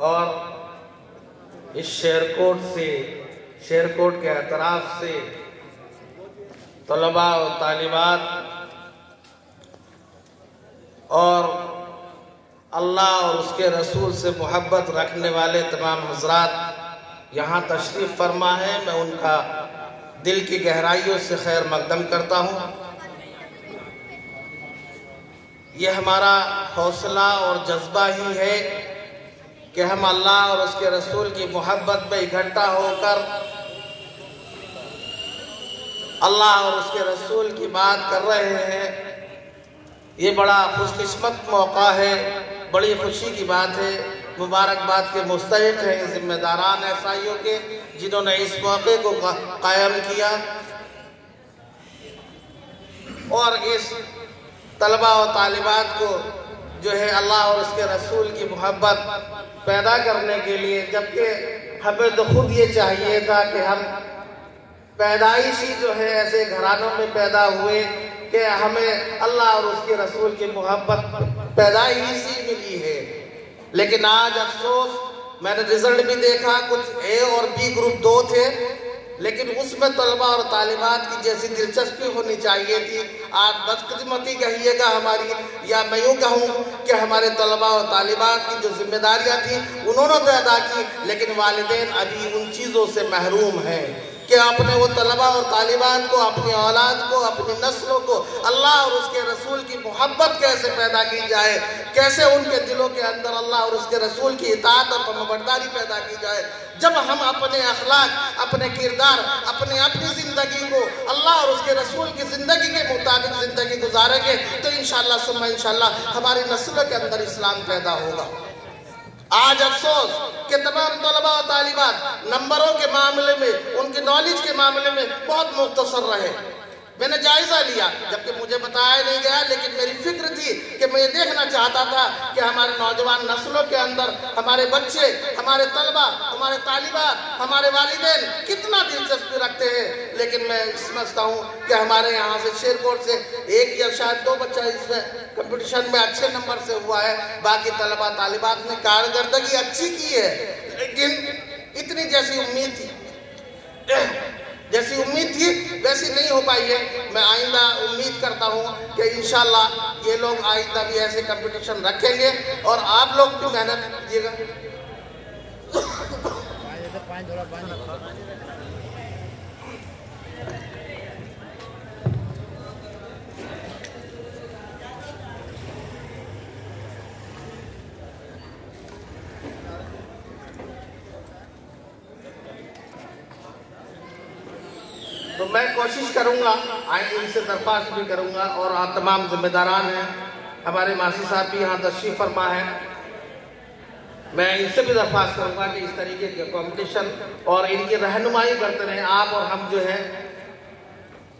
और इस शेरकोट से शेरकोट के अतराफ से तलबा और तालिबात और अल्लाह और उसके रसूल से मोहब्बत रखने वाले तमाम हजरात यहाँ तशरीफ़ फरमा है। मैं उनका दिल की गहराइयों से खैर मकदम करता हूँ। ये हमारा हौसला और जज्बा ही है कि हम अल्लाह और उसके रसूल की मोहब्बत में इकट्ठा होकर अल्लाह और उसके रसूल की बात कर रहे हैं। ये बड़ा खुशकिस्मत मौका है, बड़ी खुशी की बात है, मुबारकबाद के मुस्तक हैं जिम्मेदारान ऐसाइयों के, जिन्होंने इस मौके को कायम किया। और इस तलबा और तालिबात को जो है अल्लाह और उसके रसूल की मोहब्बत पैदा करने के लिए, जबकि हमें तो खुद ये चाहिए था कि हम पैदाइशी जो है ऐसे घरानों में पैदा हुए कि हमें अल्लाह और उसके रसूल की मोहब्बत पैदाइशी मिली है। लेकिन आज अफसोस, मैंने रिज़ल्ट भी देखा, कुछ ए और बी ग्रुप दो थे लेकिन उसमें तलबा और तालिबात की जैसी दिलचस्पी होनी चाहिए थी आप बदकस्मती कहिएगा हमारी, या मैं यूँ कहूँ कि हमारे तलबा और तालिबात की जो जिम्मेदारियाँ थी, उन्होंने तो अदा की, लेकिन वालदे अभी उन चीज़ों से महरूम हैं कि अपने वो तलबा और तालिबान को, अपनी औलाद को, अपनी नस्लों को अल्लाह और उसके रसूल की मोहब्बत कैसे पैदा की जाए। कैसे उनके दिलों के अंदर अल्लाह और उसके रसूल की इतात और फमबरदारी पैदा की जाए? जब हम अपने अखलाक, अपने किरदार, अपने अपनी ज़िंदगी को अल्लाह और उसके रसूल की ज़िंदगी के मुताबिक ज़िंदगी गुजारेंगे तो इन शाला हमारी नस्लों के अंदर इस्लाम पैदा होगा। आज अफसोस कि तमाम तलबा और तालिबात नंबरों के मामले में, उनके नॉलेज के मामले में बहुत मुख्तसर रहे। मैंने जायजा लिया, जबकि मुझे बताया नहीं गया, लेकिन मेरी फ़िक्र थी कि मैं ये देखना चाहता था कि हमारे नौजवान नस्लों के अंदर हमारे बच्चे, हमारे तलबा, हमारे तालिबात हमारे वालदेन कितना दिलचस्पी रखते हैं। लेकिन मैं समझता हूँ कि हमारे यहाँ से शेरकोट से एक या शायद दो बच्चा इसमें कंपटीशन में अच्छे नंबर से हुआ है। बाकी तलबा तालिबात ने कारकर्दगी अच्छी की है, लेकिन इतनी जैसी उम्मीद थी। नहीं हो पाई है। मैं आइंदा उम्मीद करता हूँ कि इन ये लोग आइंदा भी ऐसे कंपटीशन रखेंगे और आप लोग भी मेहनत कीजिएगा। तो मैं कोशिश करूँगा, आए इनसे दरख्वास्त भी करूँगा और आप तमाम जिम्मेदारान हैं। हमारे मासी साहब भी यहाँ तशरीफ़ फरमा है। मैं इनसे भी दरख्वास्त करूँगा कि इस तरीके के कंपटीशन और इनकी रहनुमाई करते रहें। आप और हम जो है,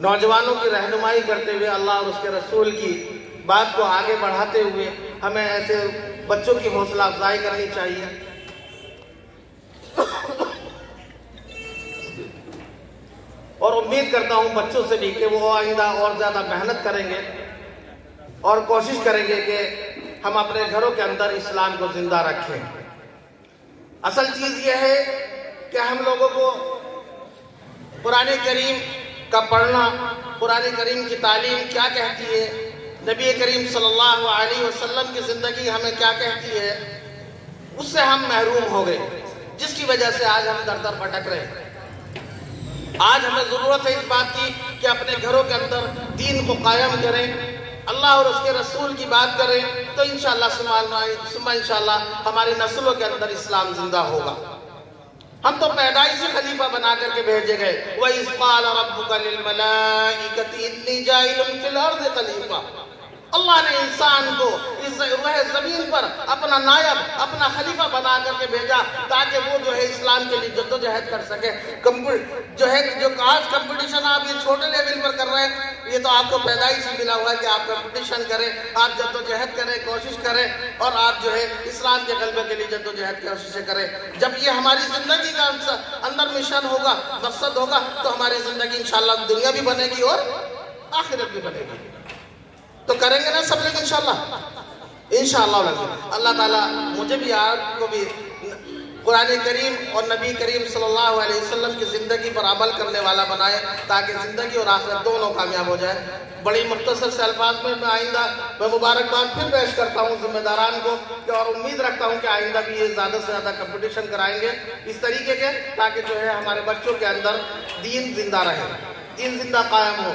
नौजवानों की रहनुमाई करते हुए अल्लाह और उसके रसूल की बात को आगे बढ़ाते हुए हमें ऐसे बच्चों की हौसला अफजाई करनी चाहिए। और उम्मीद करता हूँ बच्चों से भी कि वो आइंदा और ज़्यादा मेहनत करेंगे और कोशिश करेंगे कि हम अपने घरों के अंदर इस्लाम को ज़िंदा रखें। असल चीज़ यह है कि हम लोगों को पुराने करीम का पढ़ना, पुराने करीम की तालीम क्या कहती है? नबी करीम सल्लल्लाहु अलैहि वसल्लम की ज़िंदगी हमें क्या कहती है? उससे हम महरूम हो गए, जिसकी वजह से आज हम दर दर भटक रहे हैं। आज हमें ज़रूरत है इस बात की कि अपने घरों के अंदर दीन को कायम करें, अल्लाह और उसके रसूल की बात करें तो इन इंशाल्लाह हमारी नस्लों के अंदर इस्लाम ज़िंदा होगा। हम तो पैदाइश खलीफा बना करके भेजे गए वही खलीफा। अल्लाह ने इंसान को इस वह ज़मीन पर अपना नायब, अपना खलीफा बना करके भेजा ताकि वो जो है इस्लाम के लिए जद्दोजहद कर सके। जो है जो आज कंपटीशन आप ये छोटे लेवल पर कर रहे हैं, ये तो आपको पैदाइश ही मिला हुआ है कि आप कंपटीशन करें, आप जद्दोजहद करें, कोशिश करें और आप जो है इस्लाम के गलबे के लिए जद्दोजहद कोशिशें करें। जब ये हमारी ज़िंदगी का अंदर मिशन होगा, मकसद होगा तो हमारी ज़िंदगी इंशाल्लाह दुनिया भी बनेगी और आखिरत भी बनेगी। तो करेंगे ना सब लोग इंशाल्लाह? इंशाल्लाह अल्लाह ताला मुझे भी आपको भी कुरान करीम और नबी करीम सल्लल्लाहु अलैहि वसल्लम की ज़िंदगी पर अमल करने वाला बनाए, ताकि ज़िंदगी और आखिरत दोनों कामयाब हो जाए। बड़ी मुख्तसर से अल्फाज में मैं आइंदा, मैं मुबारकबाद फिर पेश करता हूँ जिम्मेदारान कि और उम्मीद रखता हूँ कि आइंदा भी ये ज़्यादा से ज़्यादा कंपटीशन कराएँगे इस तरीके के, ताकि जो है हमारे बच्चों के अंदर दीन ज़िंदा रहे, दीन ज़िंदा कायम हो।